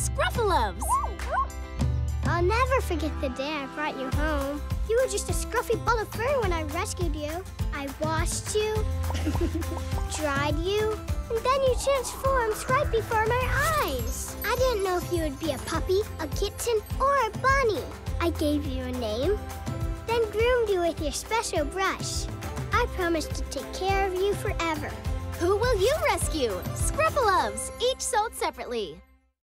Scruff-a-Luvs! I'll never forget the day I brought you home. You were just a scruffy ball of fur when I rescued you. I washed you, dried you, and then you transformed right before my eyes. I didn't know if you would be a puppy, a kitten, or a bunny. I gave you a name, then groomed you with your special brush. I promised to take care of you forever. Who will you rescue? Scruff-a-Luvs, each sold separately.